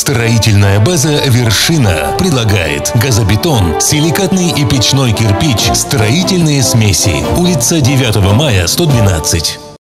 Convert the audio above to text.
Строительная база «Вершина» предлагает газобетон, силикатный и печной кирпич, строительные смеси. Улица 9 мая, 112.